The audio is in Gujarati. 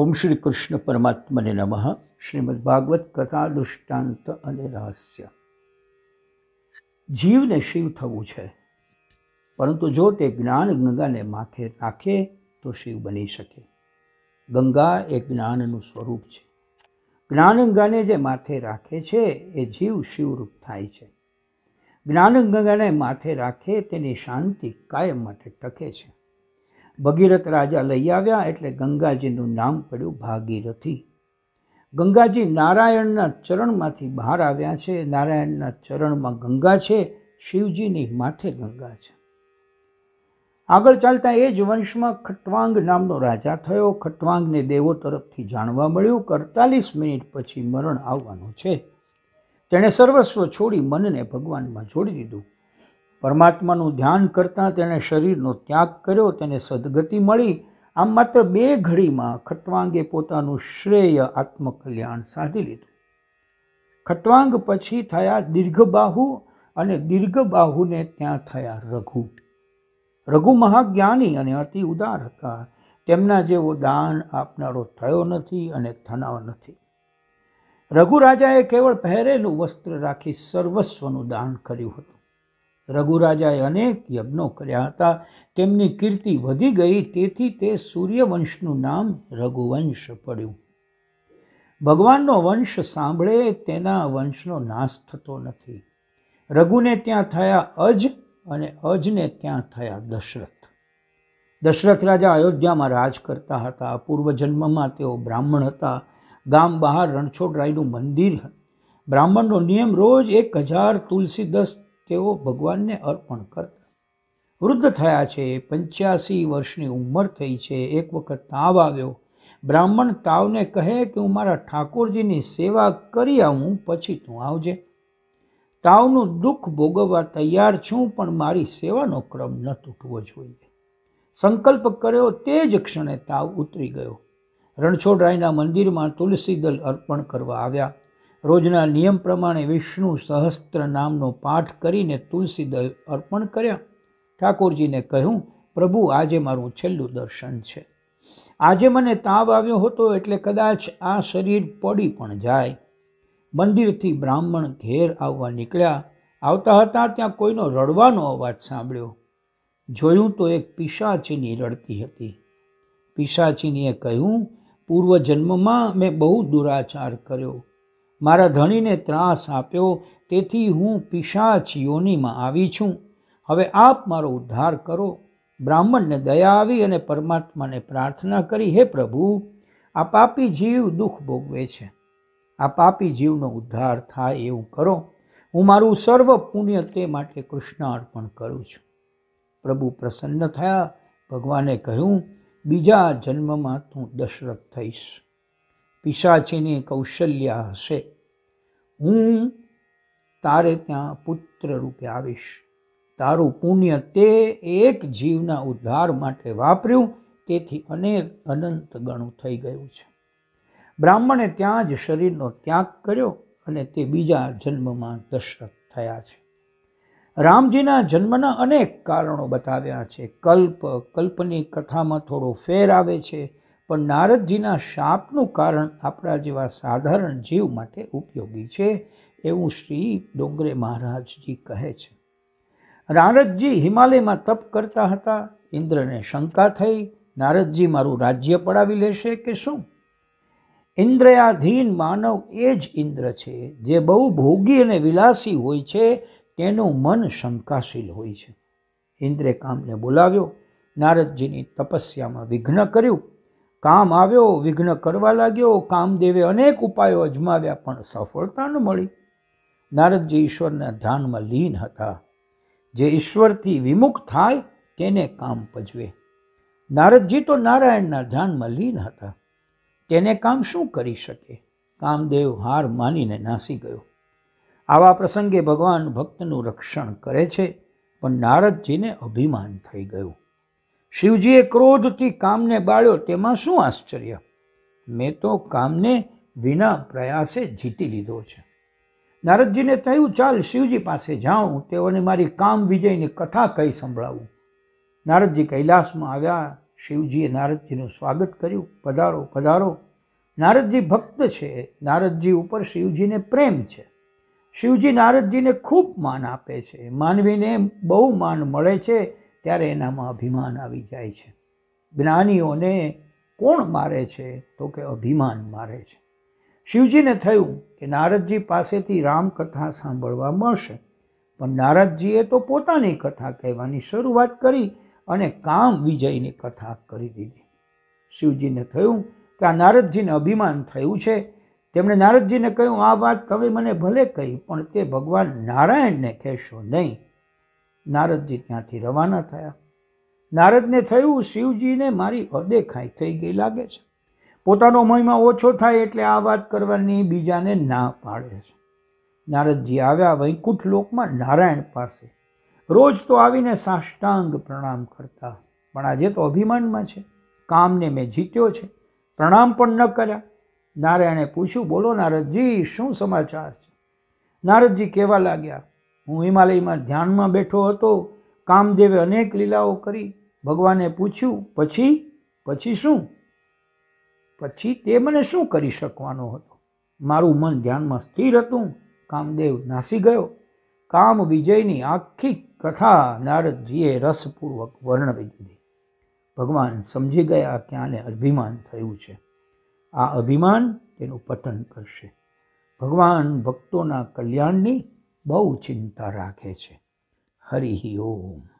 ઓમ શ્રી કૃષ્ણ પરમાત્મને નમઃ. શ્રીમદ ભાગવત કથા, દૃષ્ટાંત અને રહસ્ય. જીવને શિવ થવું છે. પરંતુ જો તે જ્ઞાન ગંગાને માથે રાખે તો શિવ બની શકે. ગંગા એ જ્ઞાનનું સ્વરૂપ છે. જ્ઞાન ગંગાને જે માથે રાખે છે, એ જીવ શિવરૂપ થાય છે. જ્ઞાન ગંગાને માથે રાખે, તેની શાંતિ કાયમ માટે ટકે છે. ભગીરથ રાજા લઈ આવ્યા એટલે ગંગાજીનું નામ પડ્યું ભાગીરથી. ગંગાજી નારાયણના ચરણમાંથી બહાર આવ્યા છે. નારાયણના ચરણમાં ગંગા છે. શિવજીની માથે ગંગા છે. આગળ ચાલતા એ જ વંશમાં ખટવાંગ નામનો રાજા થયો. ખટવાંગને દેવો તરફથી જાણવા મળ્યું. કે અડતાલીસ મિનિટ પછી મરણ આવવાનું છે. તેણે સર્વસ્વ છોડી મનને ભગવાનમાં જોડી દીધું. પરમાત્માનું ધ્યાન કરતાં તેણે શરીરનો ત્યાગ કર્યો, તેને સદગતિ મળી. આમ માત્ર બે ઘડીમાં ખટવાંગે પોતાનું શ્રેય આત્મકલ્યાણ સાધી લીધું. ખટવાંગ પછી થયા દીર્ઘબાહુ અને દીર્ઘબાહુને ત્યાં થયા રઘુ. રઘુ મહાજ્ઞાની અને અતિ ઉદાર હતા. તેમના જેવો દાન આપનારો થયો નથી અને થનાર નથી. રઘુ રાજાએ કેવળ પહેરેલું વસ્ત્ર રાખી સર્વસ્વનું દાન કર્યું હતું. રઘુરાજાએ અનેક યજ્ઞો કર્યા હતા. તેમની કીર્તિ વધી ગઈ, તેથી તે સૂર્યવંશનું નામ રઘુવંશ પડ્યું. ભગવાનનો વંશ સાંભળે તેના વંશનો નાશ થતો નથી. રઘુને ત્યાં થયા અજ અને અજને ત્યાં થયા દશરથ. દશરથ રાજા અયોધ્યામાં રાજ કરતા હતા. પૂર્વજન્મમાં તેઓ બ્રાહ્મણ હતા. ગામ બહાર રણછોડરાયનું મંદિર બ્રાહ્મણનો નિયમ રોજ એક હજાર તુલસી દસ તેઓ ભગવાનને અર્પણ કરતા. વૃદ્ધ થયા છે, પંચ્યાસી વર્ષની ઉંમર થઈ છે, એક વખત તાવ આવ્યો. બ્રાહ્મણ તાવને કહે કે, હું મારા ઠાકોરજીની સેવા કરી આવું, પછી તું આવજે. તાવનું દુઃખ ભોગવવા તૈયાર છું, પણ મારી સેવાનો ક્રમ ન તૂટવો જોઈએ. સંકલ્પ કર્યો, તે જ ક્ષણે તાવ ઉતરી ગયો. રણછોડરાયના મંદિરમાં તુલસી દલ અર્પણ કરવા આવ્યા. રોજના નિયમ પ્રમાણે વિષ્ણુ સહસ્ત્ર નામનો પાઠ કરીને તુલસી દલ અર્પણ કર્યા. ઠાકોરજીને કહ્યું, પ્રભુ, આજે મારું છેલ્લું દર્શન છે. આજે મને તાવ આવ્યો હતો એટલે કદાચ આ શરીર પડી પણ જાય. મંદિરથી બ્રાહ્મણ ઘેર આવવા નીકળ્યા. આવતા હતા ત્યાં કોઈનો રડવાનો અવાજ સાંભળ્યો. જોયું તો એક પિશાચીની રડતી હતી. પિશાચીનીએ કહ્યું પૂર્વજન્મમાં મેં બહુ દુરાચાર કર્યો. મારા ધણીને ત્રાસ આપ્યો, તેથી હું પિશાચ યોનીમાં આવી છું. હવે આપ મારો ઉદ્ધાર કરો. બ્રાહ્મણને દયા આવી અને પરમાત્માને પ્રાર્થના કરી, હે પ્રભુ, આ પાપી જીવ દુઃખ ભોગવે છે. આ પાપી જીવનો ઉદ્ધાર થાય એવું કરો. હું મારું સર્વ પુણ્ય તે માટે કૃષ્ણ અર્પણ કરું છું. પ્રભુ પ્રસન્ન થયા. ભગવાને કહ્યું, બીજા જન્મમાં તું દશરથ થઈશ. પિશાચીની કૌશલ્યા હશે. હું તારે ત્યાં પુત્ર રૂપે આવીશ. તારું પુણ્ય તે એક જીવના ઉદ્ધાર માટે વાપર્યું, તેથી અનેક અનંત ગણું થઈ ગયું છે. બ્રાહ્મણે ત્યાં જ શરીરનો ત્યાગ કર્યો અને તે બીજા જન્મમાં દશરથ થયા છે. રામજીના જન્મના અનેક કારણો બતાવ્યા છે. કલ્પ, કલ્પની કથામાં થોડો ફેર આવે છે. પણ નારદજીના શાપનું કારણ આપણા જેવા સાધારણ જીવ માટે ઉપયોગી છે એવું શ્રી ડોંગરે મહારાજજી કહે છે. નારદજી હિમાલયમાં તપ કરતા હતા, ઇન્દ્રને શંકા થઈ, નારદજી મારું રાજ્ય પડાવી લેશે કે શું? ઇન્દ્રયાધીન માનવ એ જ ઇન્દ્ર છે, જે બહુ ભોગી અને વિલાસી હોય છે, તેનું મન શંકાશીલ હોય છે. ઇન્દ્રે કામને બોલાવ્યો, નારદજીની તપસ્યામાં વિઘ્ન કર્યું કામ આવ્યો, વિઘ્ન કરવા લાગ્યો, કામદેવે અનેક ઉપાયો અજમાવ્યા, પણ સફળતા ન મળી. નારદજી ઈશ્વરના ધ્યાનમાં લીન હતા, જે ઈશ્વરથી વિમુખ થાય, તેને કામ પજવે. નારદજી તો નારાયણના ધ્યાનમાં લીન હતા. તેને કામ શું કરી શકે? કામદેવ હાર માનીને નાસી ગયો. આવા પ્રસંગે ભગવાન ભક્તનું રક્ષણ કરે છે, પણ નારદજીને અભિમાન થઈ ગયું. શિવજીએ ક્રોધથી કામને બાળ્યો તેમાં શું આશ્ચર્ય? મેં તો કામને વિના પ્રયાસે જીતી લીધો છે. નારદજીને થયું, ચાલ શિવજી પાસે જાઉં, તેઓને મારી કામ વિજયની કથા કહી સંભળાવું. નારદજી કૈલાસમાં આવ્યા, શિવજીએ નારદજીનું સ્વાગત કર્યું. પધારો પધારો. નારદજી ભક્ત છે. નારદજી ઉપર શિવજીને પ્રેમ છે. શિવજી નારદજીને ખૂબ માન આપે છે. માનવીને બહુ માન મળે છે. ત્યારે એનામાં અભિમાન આવી જાય છે. જ્ઞાનીઓને કોણ મારે છે તો કે અભિમાન મારે છે. શિવજીને થયું કે નારદજી પાસેથી રામકથા સાંભળવા મળશે. પણ નારદજીએ તો પોતાની કથા કહેવાની શરૂઆત કરી અને કામ વિજયની કથા કરી દીધી. શિવજીને થયું કે આ નારદજીને અભિમાન થયું છે. તેમણે નારદજીને કહ્યું, આ વાત તમે મને ભલે કહી, પણ તે ભગવાન નારાયણને કહેશો નહીં. નારદજી ત્યાંથી રવાના થયા. નારદને થયું, શિવજીને મારી અદેખાઈ થઈ ગઈ લાગે છે. પોતાનો મહિમા ઓછો થાય એટલે આ વાત કરવાની બીજાને ના પાડે છે. નારદજી આવ્યા વૈકુંઠ લોકમાં નારાયણ પાસે. રોજ તો આવીને સાષ્ટાંગ પ્રણામ કરતા. પણ આજે તો અભિમાનમાં છે. કામને મેં જીત્યો છે. પ્રણામ પણ ન કર્યા. નારાયણે પૂછ્યું, બોલો નારદજી, શું સમાચાર છે? નારદજી કહેવા લાગ્યા હું હિમાલયમાં ધ્યાનમાં બેઠો હતો, કામદેવે અનેક લીલાઓ કરી ભગવાને પૂછ્યું, પછી? પછી શું? પછી તે મને શું કરી શકવાનો હતો? મારું મન ધ્યાનમાં સ્થિર હતું. કામદેવ નાસી ગયો. કામ વિજયની આખી કથા નારદજીએ રસપૂર્વક વર્ણવી દીધી. ભગવાન સમજી ગયા કે આને અભિમાન થયું છે. આ અભિમાન તેનું પતન કરશે. ભગવાન ભક્તોના કલ્યાણની બહુ ચિંતા રાખે છે. હરિ ઓમ.